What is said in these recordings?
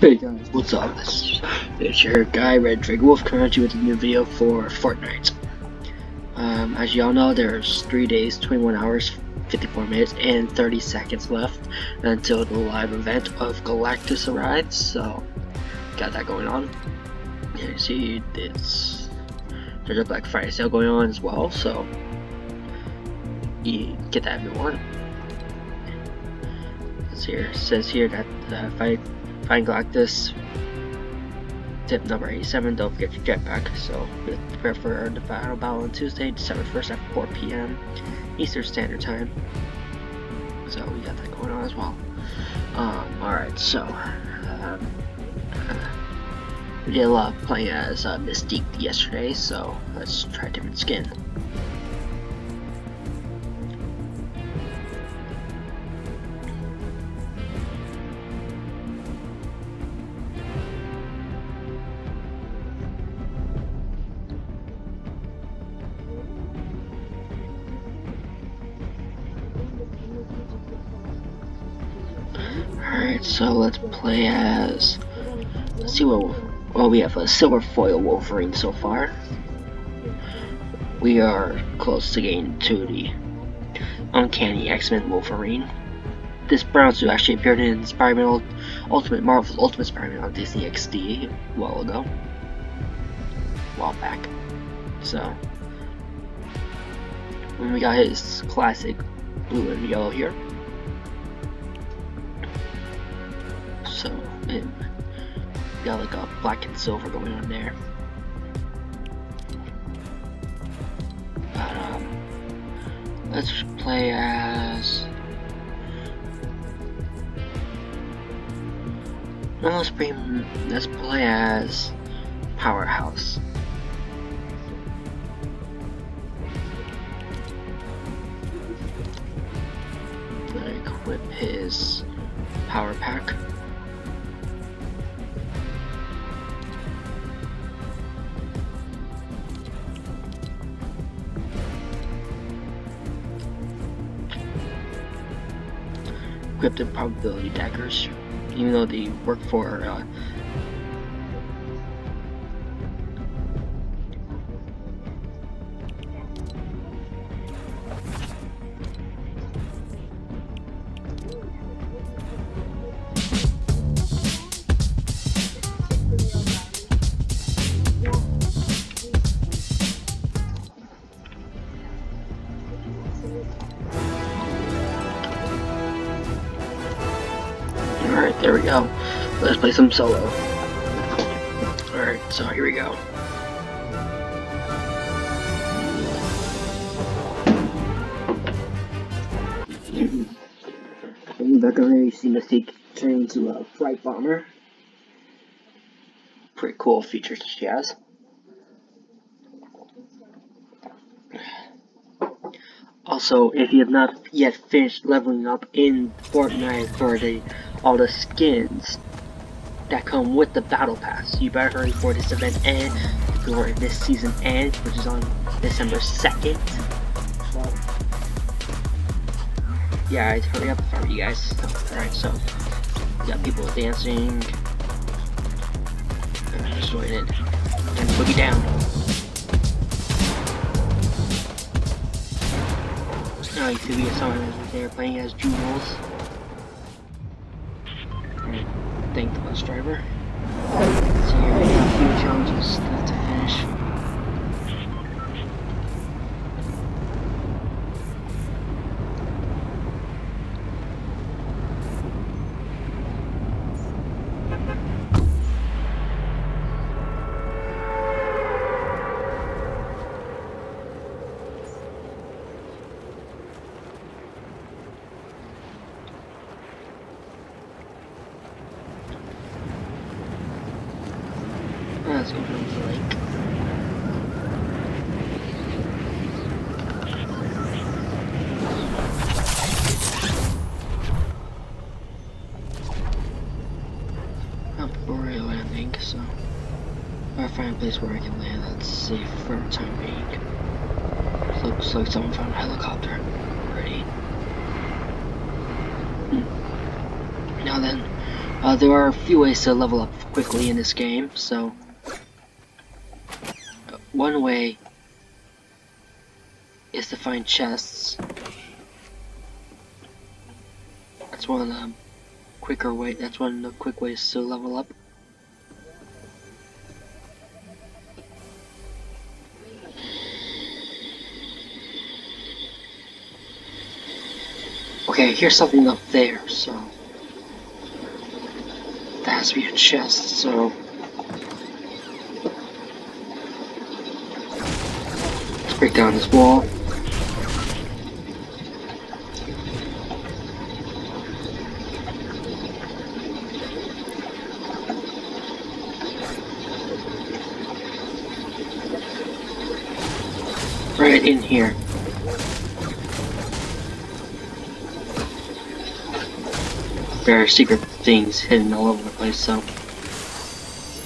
Hey guys, what's up? This is your guy Red Dragowolf coming at you with a new video for Fortnite. Um, as y'all know, there's 3 days, 21 hours, 54 minutes, and 30 seconds left until the live event of Galactus arrives, so got that going on. You see, it's there's a Black Friday sale going on as well, so you get that if you want. It's here it says here that uh, fight Find Galactus. Tip number 87, don't forget your jetpack. So, prepare for the final battle on Tuesday, December 1st at 4 p.m. Eastern Standard Time. So, we got that going on as well. Um, alright, so, um, uh, we did a lot of playing as uh, Mystique yesterday, so let's try a different skin. So let's play as. Let's see what. Well, we have a silver foil Wolverine so far. We are close to getting to the Uncanny X-Men Wolverine. This brown suit actually appeared in Spider-Man Ultimate Marvel's Ultimate Spider-Man on Disney XD a while ago. A while back. So. And we got his classic blue and yellow here. Got like a black and silver going on there. But um, let's play as. No, let's play. Let's play as Powerhouse. Equip his power pack. Equipped probability daggers, even though they work for uh, there we go. Let's play some solo. Alright, so here we go. In the Back on there, you see Mystique turn into a Fright Bomber. Pretty cool features she has. Also, if you have not yet finished leveling up in Fortnite for the all the skins that come with the battle pass, you better hurry for this event and before this season end, which is on December 2nd. So, yeah, I'd hurry up for you guys. Alright, so we got people dancing. And just it. And boogie down. Now you see we get someone there playing as Jules. Driver. So have a few challenges left to finish. Let's go down to the lake. Up for a landing, so I find a place where I can land that's safe for the time being. Looks like someone found a helicopter already. Hmm. Now then, Uh, there are a few ways to level up quickly in this game, so one way is to find chests. That's one of the quicker way. That's one of the quick ways to level up. Okay, here's something up there, so that has to be a chest, so let's break down this wall. Right in here. There are secret things hidden all over the place, so.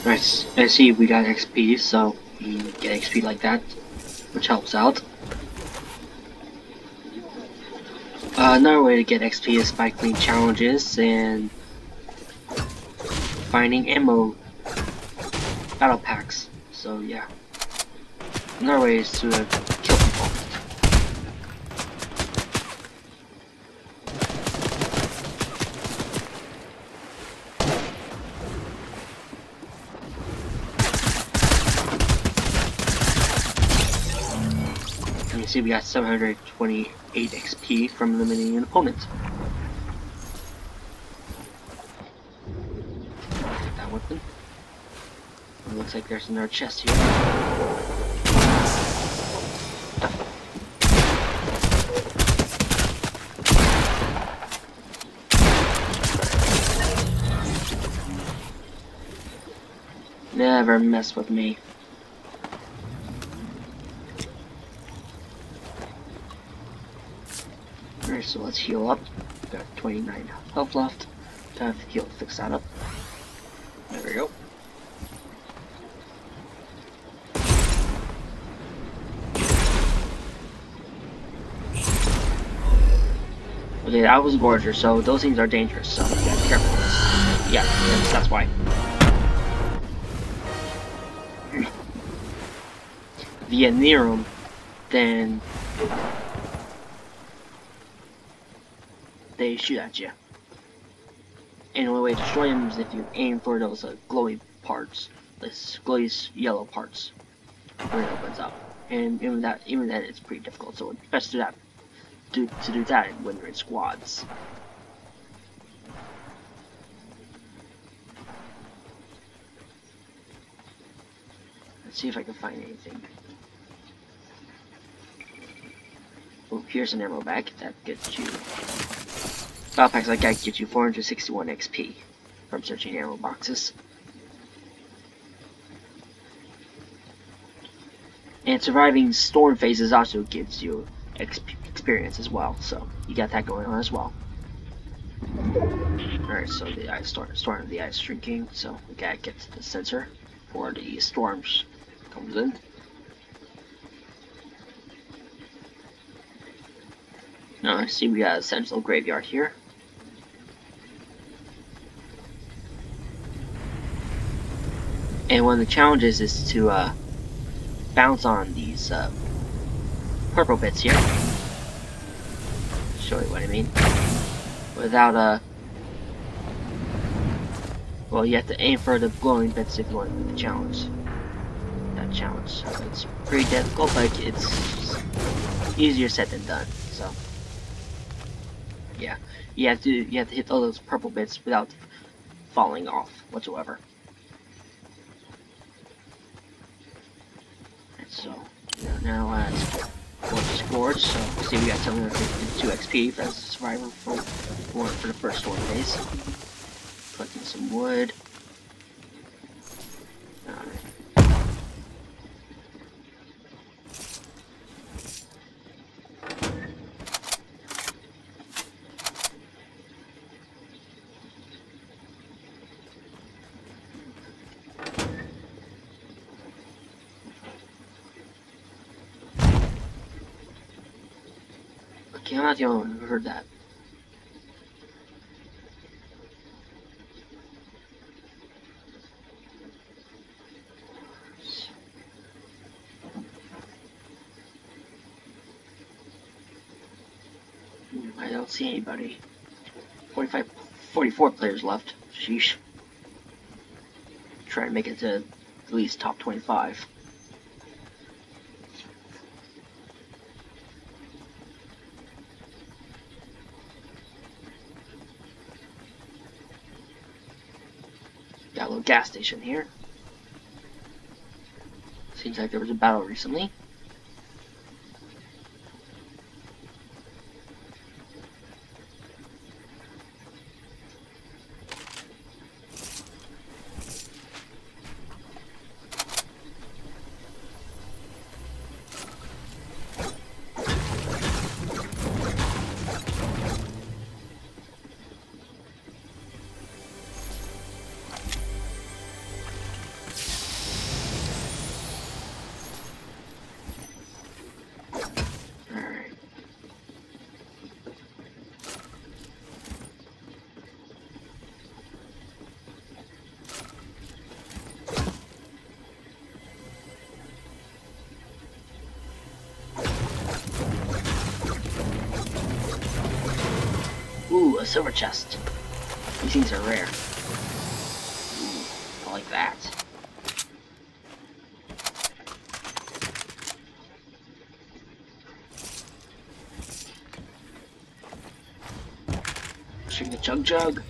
I see we got XP, so we get XP like that, which helps out. Uh, another way to get XP is by clean challenges and finding ammo battle packs. So yeah. Another way is to uh, kill people. And you see we got 728 XP from eliminating an opponent. Take that weapon. It looks like there's another chest here. Never mess with me. Alright, so let's heal up. Got 29 health left. Time to heal, fix that up. There we go. Okay, I was gorger, so those things are dangerous, so you gotta be careful. Yeah, that's why. Near them, then they shoot at you. And the only way to destroy them is if you aim for those uh, glowy parts, this glowy yellow parts, where it opens up. And even that, even then, it's pretty difficult. So it's best to do that, do, to do that when you're in squads. Let's see if I can find anything. Oh, here's an ammo bag. That gets you Battle packs like that get you 461 XP from searching ammo boxes. And surviving storm phases also gives you XP experience as well, so you got that going on as well. Alright, so the ice storm, storm of the ice shrinking, so we gotta get to the sensor for the storms comes in. Now I see we got a Sentinel Graveyard here. And one of the challenges is to uh, bounce on these uh, purple bits here. Show you what I mean. Without a uh, well, you have to aim for the glowing bits if you want to the challenge. That challenge. So it's pretty difficult, but it's easier said than done. So yeah, you have to you have to hit all those purple bits without falling off whatsoever. So now uh, let's Forge Scourge. So see we got 752 XP for survivor for, for for the first one phase. Collecting some wood. heard that. I don't see anybody. 45, 44 players left. Sheesh. Try to make it to at least top 25. Gas station here. Seems like there was a battle recently. A silver chest. These things are rare. Ooh, I like that. Drink the chug jug.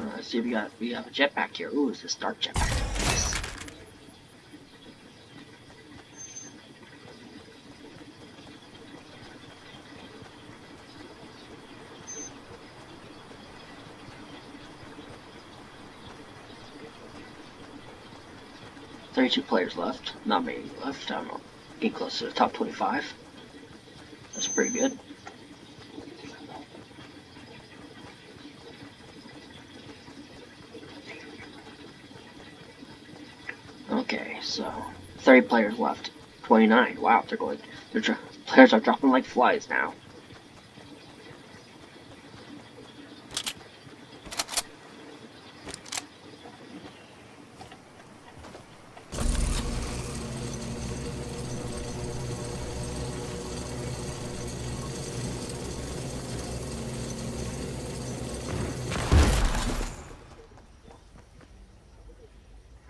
Uh, let's see, we got we have a jetpack here. Ooh, it's a Stark jetpack. Thirty-two players left. Not many left. I don't know. Getting close to the top twenty-five. That's pretty good. Okay, so 30 players left. 29. Wow, they're going. They're players are dropping like flies now.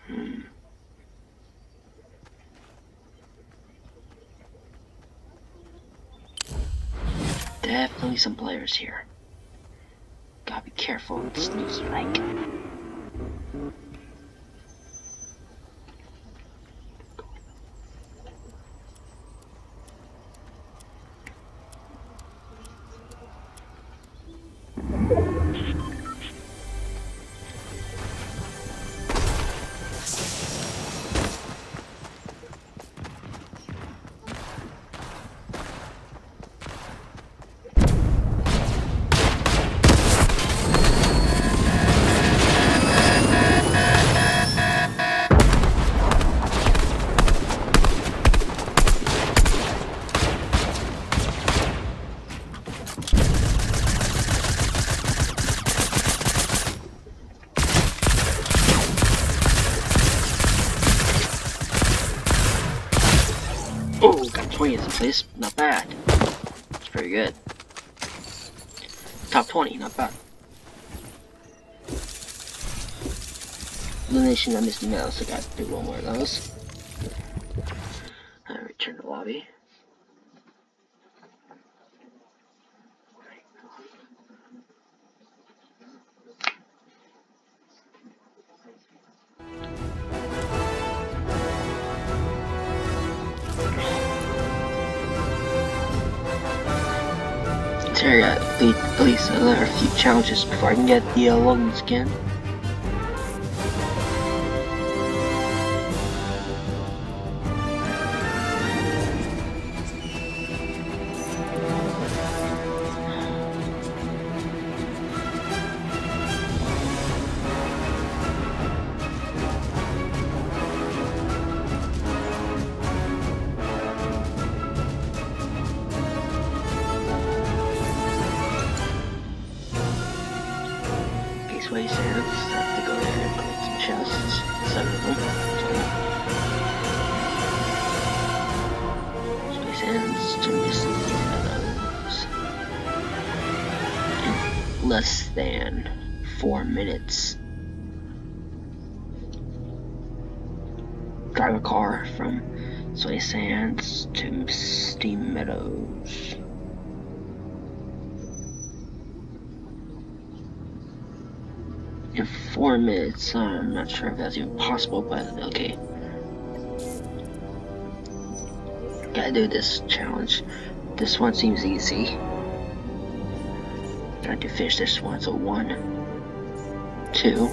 Hmm. Definitely some players here. Gotta be careful and sneaky like. Good. Top 20, not bad. I missed email, so I got to do one more of those. I return to lobby. Consider at least, at least another few challenges before I can get the uh, Logan skin. Sands to Misty Meadows. In less than four minutes. Drive a car from Sweaty Sands to Misty Meadows. Four minutes. I'm not sure if that's even possible, but okay. Gotta do this challenge. This one seems easy. Gotta to finish this one, so one, two.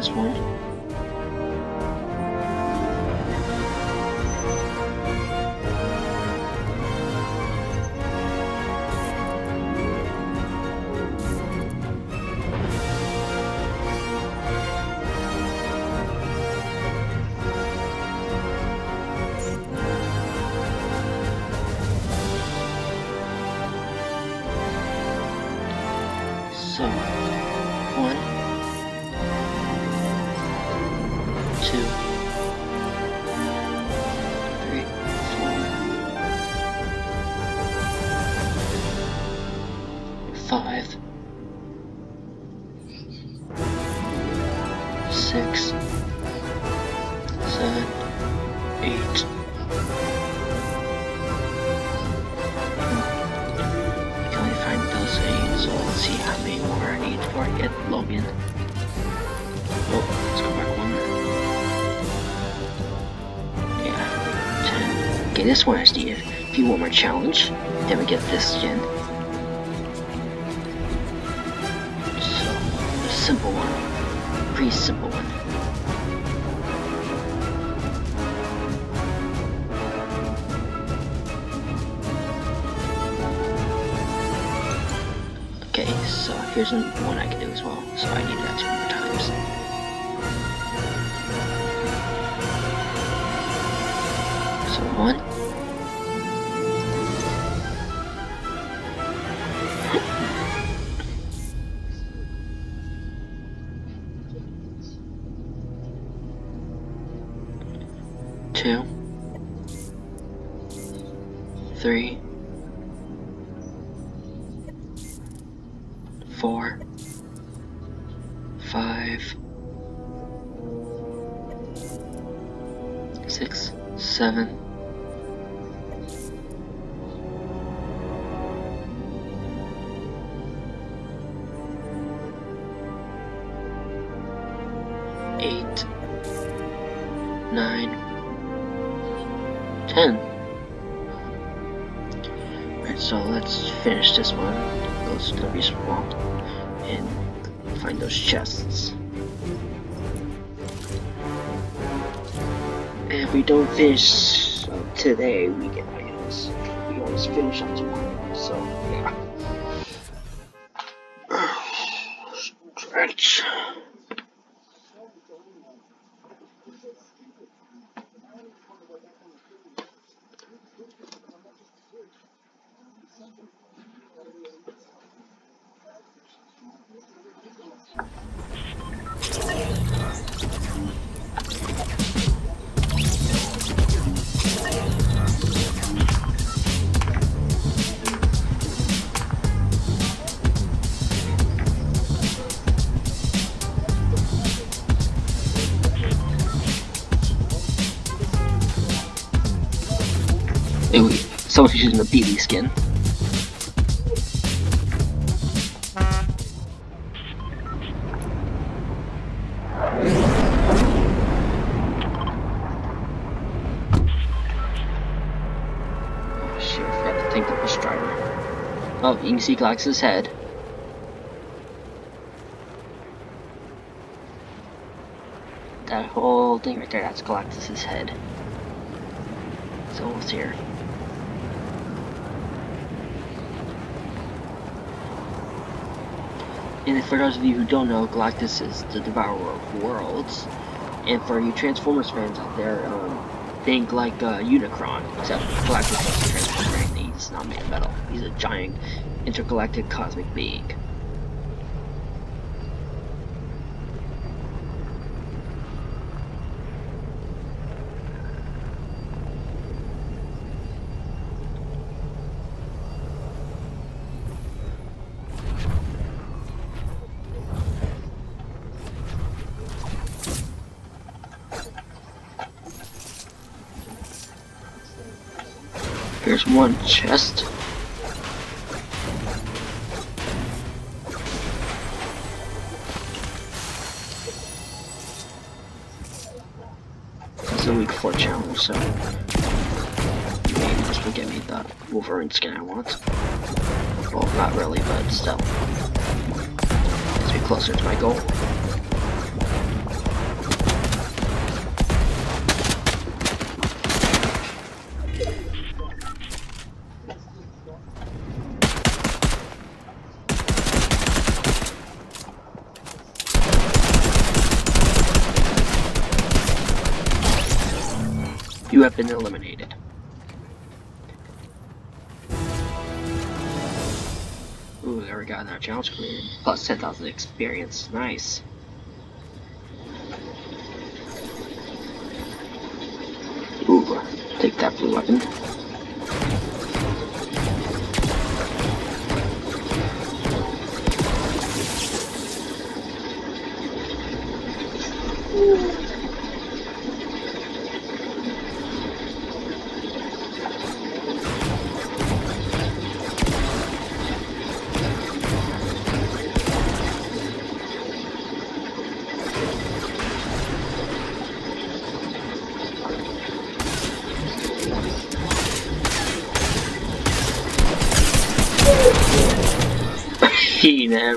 This one. Six, seven, eight. Can only find those eight, so oh, let's see how many more I need before I get Logan. Oh, let's go back one. Yeah, 10. Okay, this one is needed. If you want more challenge, then we get this again. So, simple one. Pretty simple here's one I can do as well. So I need that two more times. So one. Two. Three. Seven. Finish uh, today, we get items. We always finish on tomorrow, so yeah. The BB skin. Oh shit, I forgot to take the bus driver. Oh, you can see Galactus' head. That whole thing right there, that's Galactus' head. It's almost here. And for those of you who don't know, Galactus is the Devourer of Worlds. And for you Transformers fans out there, um, think like uh, Unicron, except Galactus anything. He's not made of metal. He's a giant intergalactic cosmic being. Here's one chest. It's a week 4 challenge, so maybe this will get me the Wolverine skin I want. Well, not really, but still. Gets me closer to my goal. Been eliminated. Ooh, there we go, another challenge cleared. Plus 10,000 experience, nice. Ooh, take that blue weapon.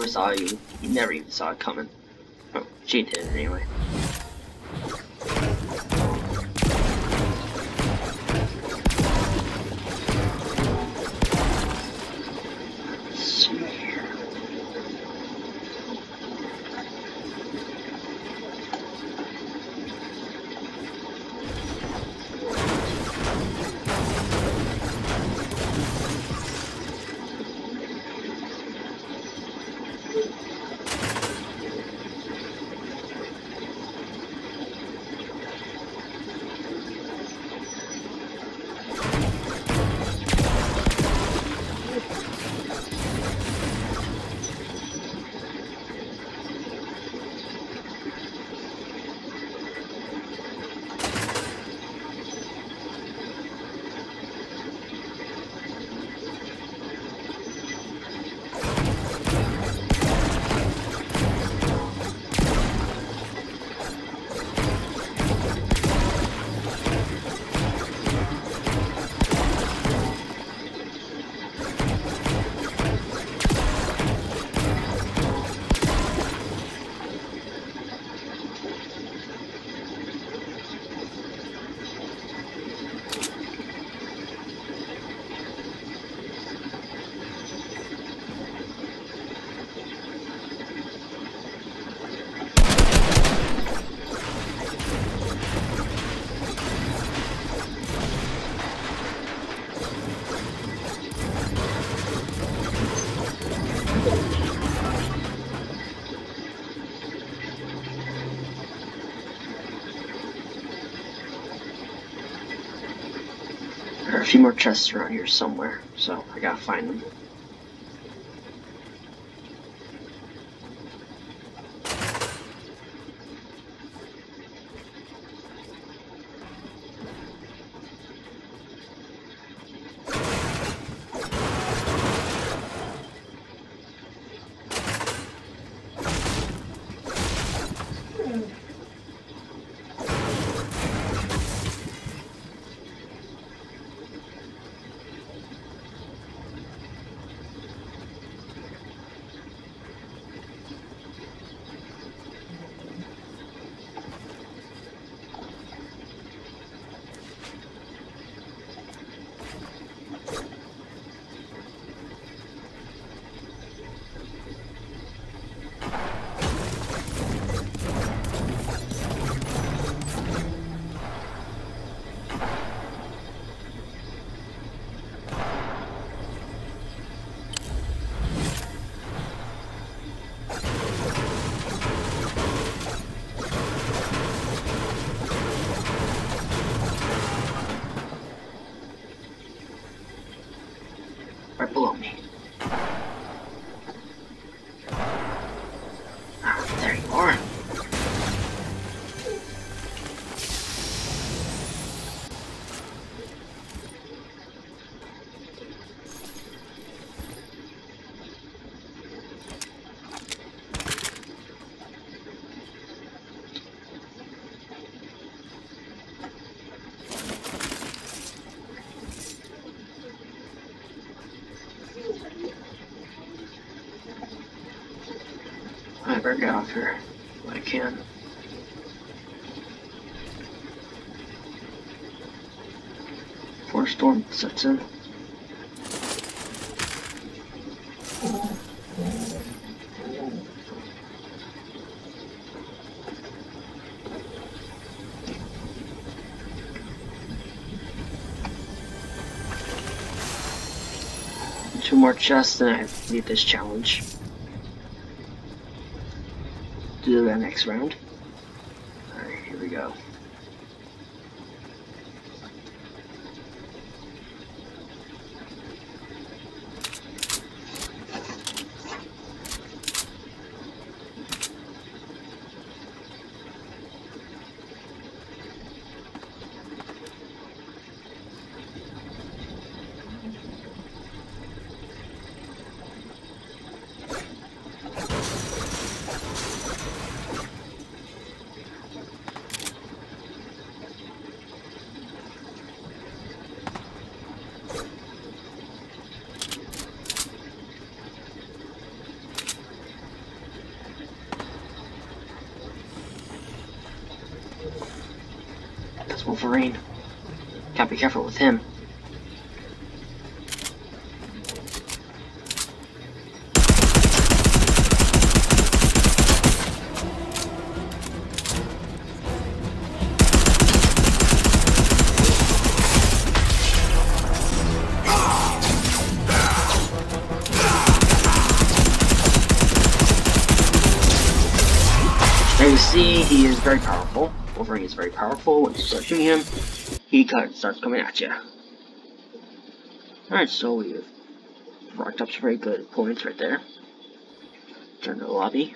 Never saw you. He never even saw it coming. Oh, she did anyway. More chests around here somewhere, so I gotta find them. Better get off here I can. Before a storm sets in. Two more chests and I beat this challenge. Do the next round. Alright, here we go. That's Wolverine. Gotta be careful with him. As you see, he is very powerful. Is very powerful. Once you start shooting him, he starts coming at you. Alright, so we've racked up some very good points right there. Turn to the lobby.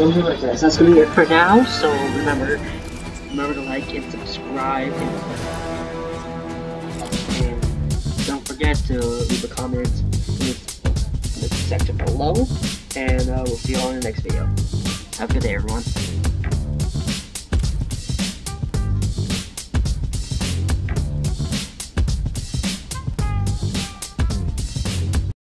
Uh, that's gonna be it for now. So remember, remember to like and subscribe, and, and don't forget to leave a comment in the section below. And uh, we'll see you all in the next video. Have a good day, everyone.